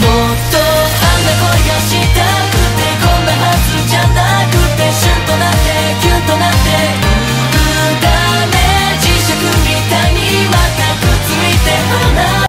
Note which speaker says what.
Speaker 1: More